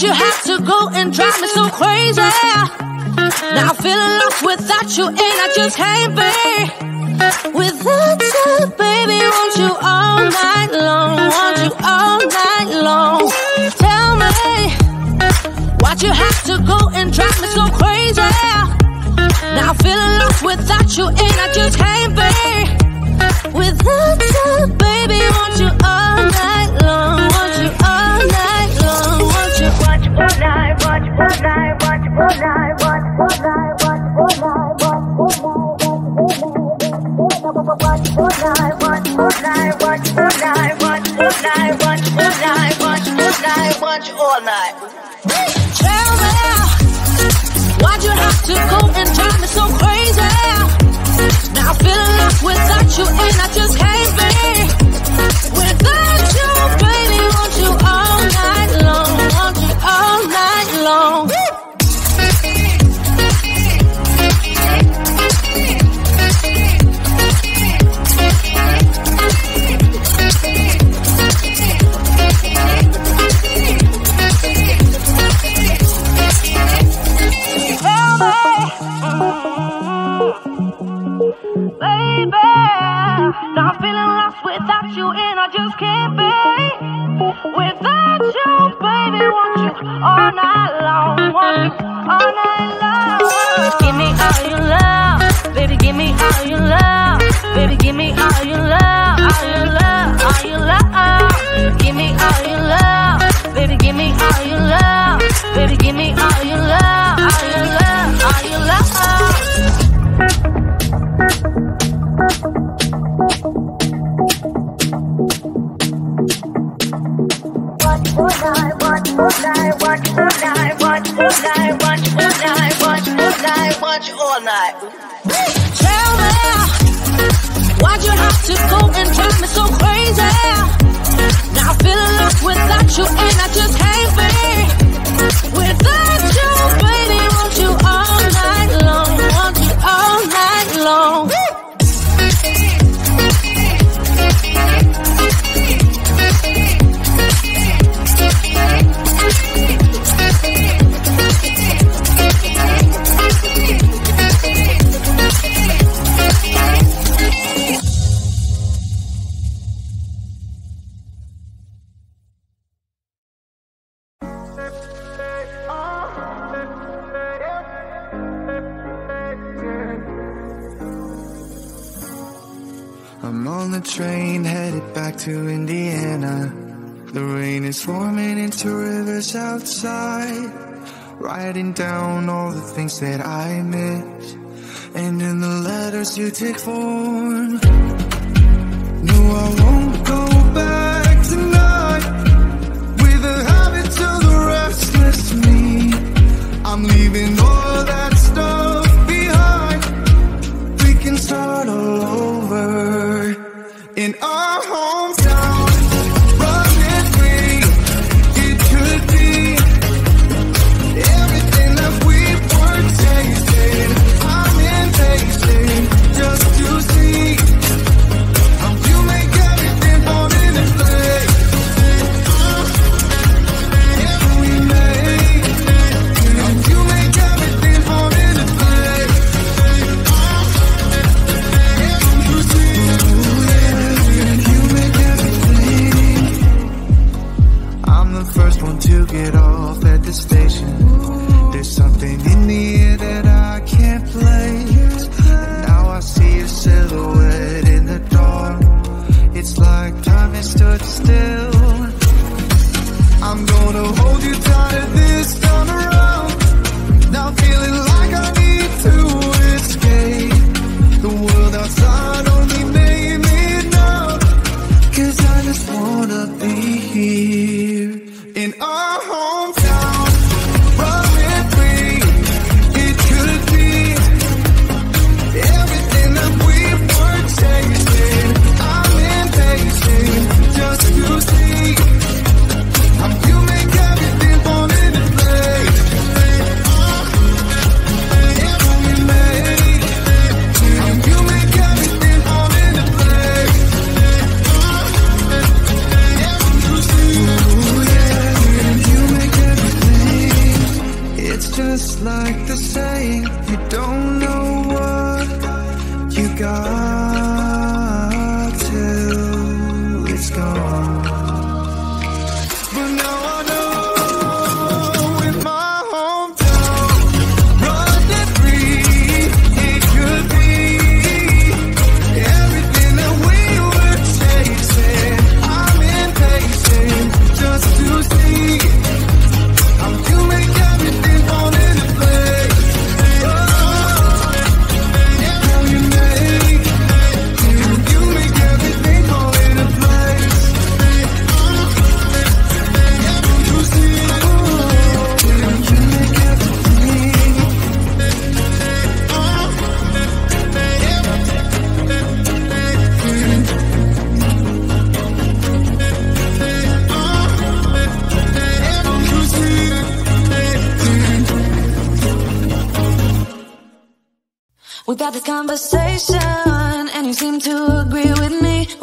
Why'd you have to go and drive me so crazy? Now I'm feeling lost without you, and I just can't be without you, baby. Want you all night long, want you all night long. Tell me, why'd you have to go and drive me so crazy? Now I'm feeling lost without you, and I just can't be without you, baby. Want you all night without you and I just can't all night. Tell me, why'd you have to go and drive me so crazy? Now I'm feeling lost without you, and I just can't be without you, baby. Writing down all the things that I miss. And in the letters you take form. No, I won't go back tonight. With the habits of the restless me. I'm leaving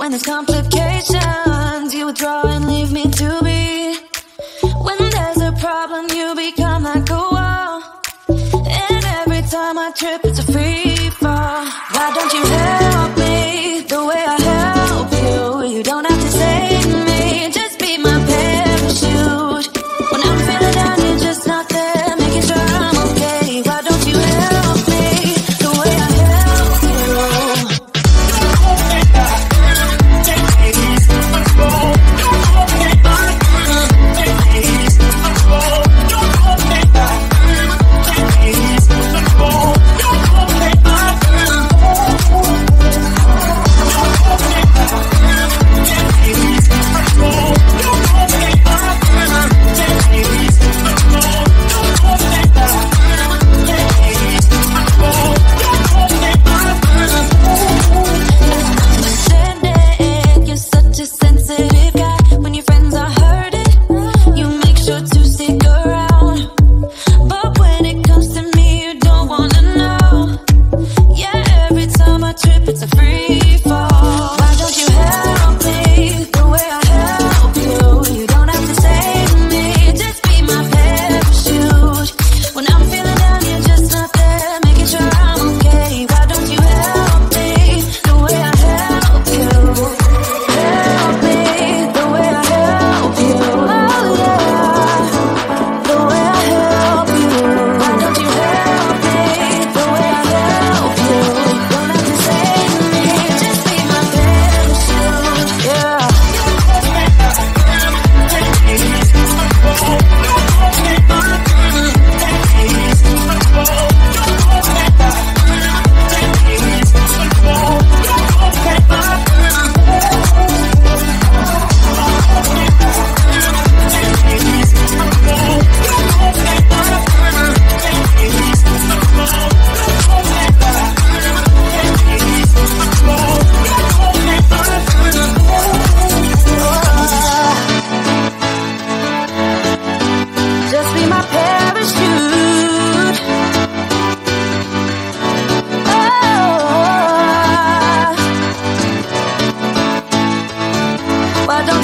when there's complications, you withdraw and leave me to be.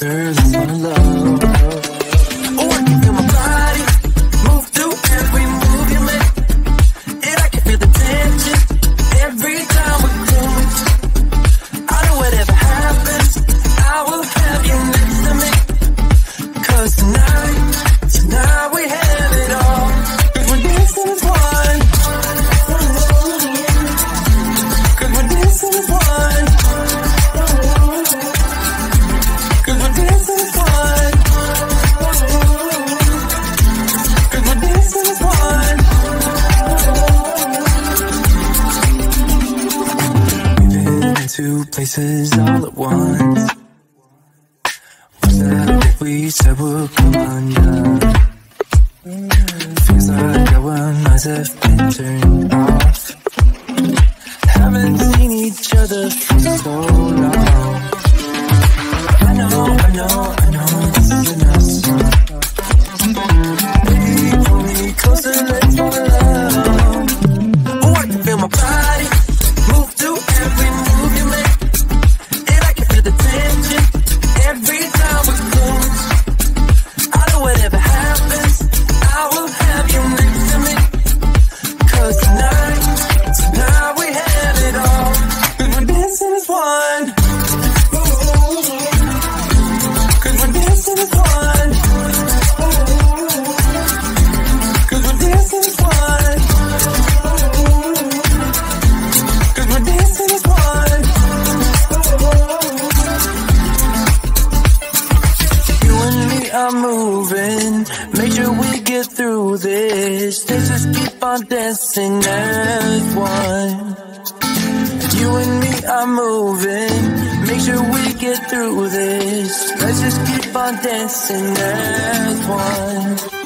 there is no love. two places all at once. What's that we said would come undone? Feels like our minds have been turned off. Haven't seen each other for so long. I know, I know. Dancing as one. You and me are moving. Make sure we get through this. Let's just keep on dancing as one.